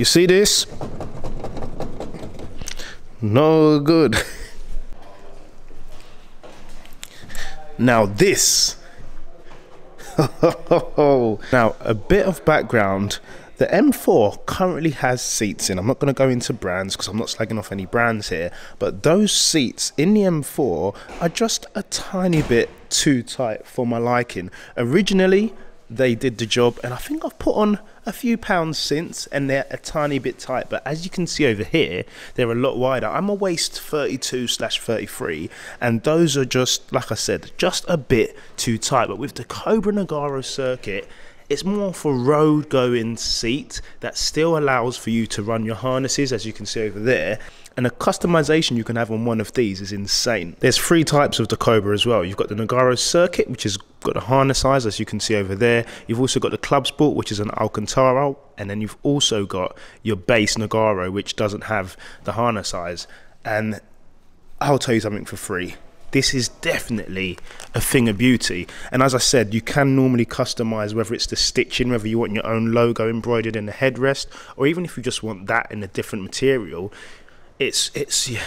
You see this? No good. now this. now a bit of background. The M4 currently has seats in. I'm not going to go into brands because I'm not slagging off any brands here, but those seats in the M4 are just a tiny bit too tight for my liking. Originally, they did the job and I think I've put on a few pounds since and they're a tiny bit tight. But as you can see over here they're a lot wider. I'm a waist 32 slash 33 and those are just like I said just a bit too tight. But with the Cobra Nogaro circuit it's more for road going seat that still allows for you to run your harnesses as you can see over there and the customization you can have on one of these is insane. There's three types of the Cobra as well. You've got the Nogaro Circuit, which has got the harness size, as you can see over there. You've also got the Club Sport, which is an Alcantara, and then you've also got your base Nogaro, which doesn't have the harness size. And I'll tell you something for free this is definitely a thing of beauty. And as I said, you can normally customize whether it's the stitching, whether you want your own logo embroidered in the headrest, or even if you just want that in a different material, it's it's yeah,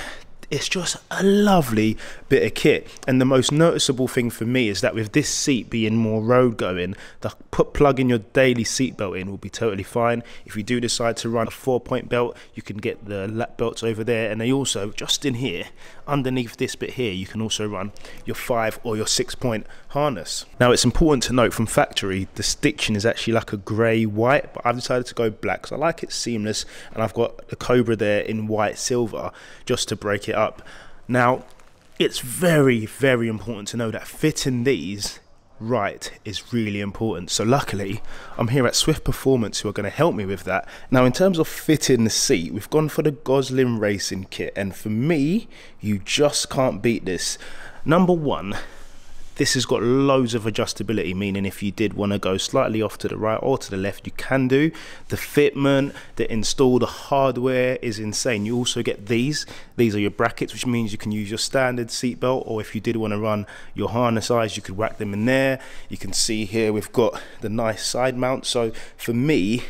it's just a lovely bit of kit. And the most noticeable thing for me is that with this seat being more road going, the put plug in your daily seat belt in will be totally fine. If you do decide to run a four point belt, you can get the lap belts over there. And they also, just in here, underneath this bit here, you can also run your five or your six point harness. Now it's important to note from factory, the stitching is actually like a grey white, but I've decided to go black because I like it seamless. And I've got the Cobra there in white silver just to break it up. Now, it's very, very important to know that fitting these right is really important. So luckily, I'm here at Swift Performance who are going to help me with that. Now, in terms of fitting the seat, we've gone for the Goslin Racing kit. And for me, you just can't beat this. Number one, this has got loads of adjustability, meaning if you did want to go slightly off to the right or to the left, you can do. The fitment, the install, the hardware is insane. You also get these. These are your brackets, which means you can use your standard seatbelt, or if you did want to run your harness eyes, you could whack them in there. You can see here we've got the nice side mount. So for me,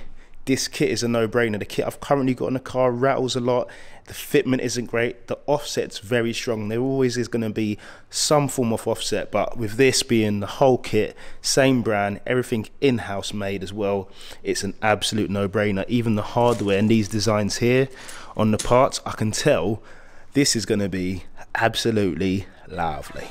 this kit is a no-brainer. The kit I've currently got in the car rattles a lot. The fitment isn't great. The offset's very strong. There always is going to be some form of offset, but with this being the whole kit, same brand, everything in-house made as well, it's an absolute no-brainer. Even the hardware and these designs here on the parts, I can tell this is going to be absolutely lovely.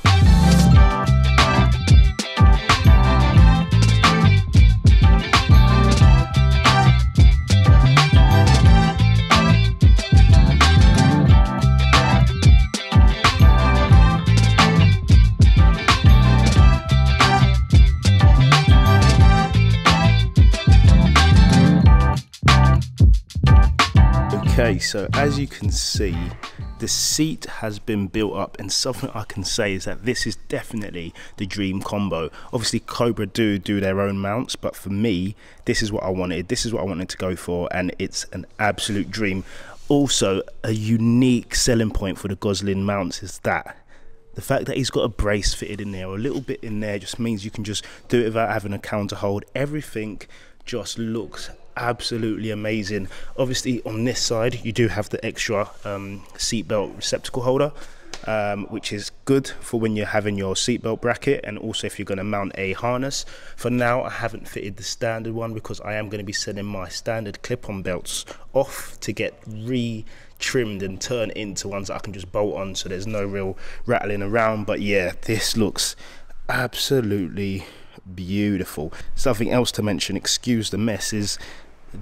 Okay, so as you can see, the seat has been built up and something I can say is that this is definitely the dream combo. Obviously Cobra do do their own mounts, but for me, this is what I wanted. This is what I wanted to go for and it's an absolute dream. Also, a unique selling point for the Goslin mounts is that the fact that he's got a brace fitted in there or a little bit in there just means you can just do it without having a counter hold. Everything just looks absolutely amazing. Obviously, on this side, you do have the extra um, seatbelt receptacle holder. Um, which is good for when you're having your seatbelt bracket and also if you're going to mount a harness. For now, I haven't fitted the standard one because I am going to be sending my standard clip-on belts off to get re-trimmed and turned into ones that I can just bolt on so there's no real rattling around. But yeah, this looks absolutely beautiful. Something else to mention, excuse the mess, is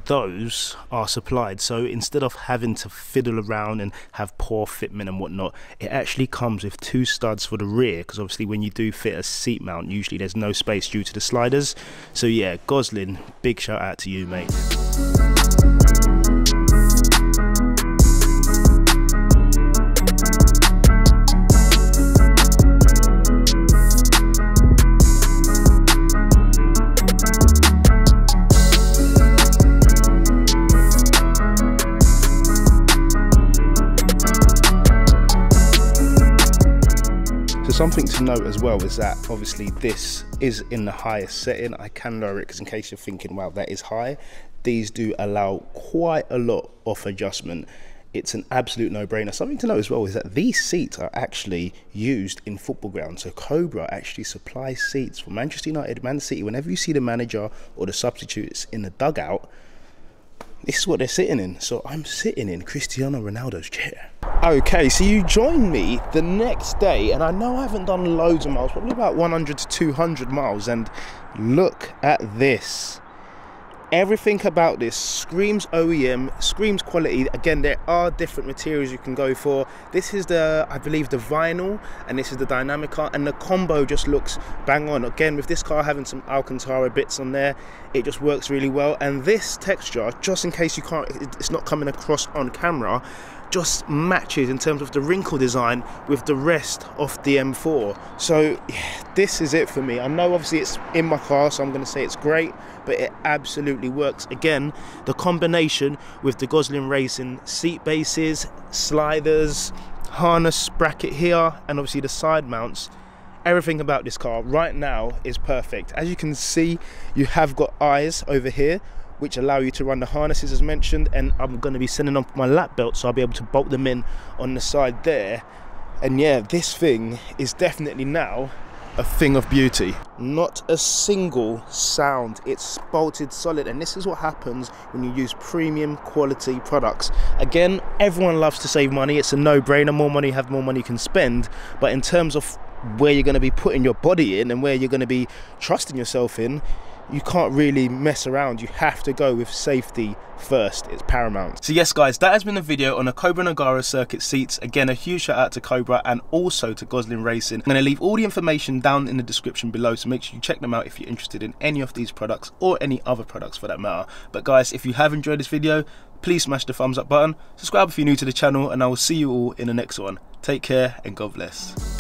those are supplied. So instead of having to fiddle around and have poor fitment and whatnot, it actually comes with two studs for the rear because obviously when you do fit a seat mount, usually there's no space due to the sliders. So yeah, Goslin, big shout out to you, mate. Something to note as well is that obviously this is in the highest setting. I can lower it because in case you're thinking, wow, that is high, these do allow quite a lot of adjustment. It's an absolute no-brainer. Something to note as well is that these seats are actually used in football grounds. So Cobra actually supplies seats for Manchester United, Man City. Whenever you see the manager or the substitutes in the dugout, this is what they're sitting in. So I'm sitting in Cristiano Ronaldo's chair. Okay, so you join me the next day, and I know I haven't done loads of miles, probably about 100 to 200 miles, and look at this everything about this screams OEM, screams quality. Again, there are different materials you can go for. This is the, I believe, the vinyl, and this is the Dinamica, and the combo just looks bang on. Again, with this car having some Alcantara bits on there, it just works really well. And this texture, just in case you can't, it's not coming across on camera, just matches in terms of the wrinkle design with the rest of the M4. So yeah, this is it for me. I know obviously it's in my car, so I'm going to say it's great, but it absolutely works. Again, the combination with the Gosling Racing seat bases, sliders, harness bracket here, and obviously the side mounts, everything about this car right now is perfect. As you can see, you have got eyes over here which allow you to run the harnesses as mentioned and I'm going to be sending off my lap belt so I'll be able to bolt them in on the side there and yeah this thing is definitely now a thing of beauty? Not a single sound. It's bolted solid and this is what happens when you use premium quality products. Again everyone loves to save money. It's a no-brainer. More money you have more money you can spend. But in terms of where you're going to be putting your body in and where you're going to be trusting yourself in you can't really mess around. You have to go with safety first. It's paramount. So yes, guys, that has been a video on the Cobra Nogaro circuit seats. Again, a huge shout out to Cobra and also to Gosling Racing. I'm going to leave all the information down in the description below, so make sure you check them out if you're interested in any of these products or any other products for that matter. But guys, if you have enjoyed this video, please smash the thumbs up button, subscribe if you're new to the channel, and I will see you all in the next one. Take care and God bless.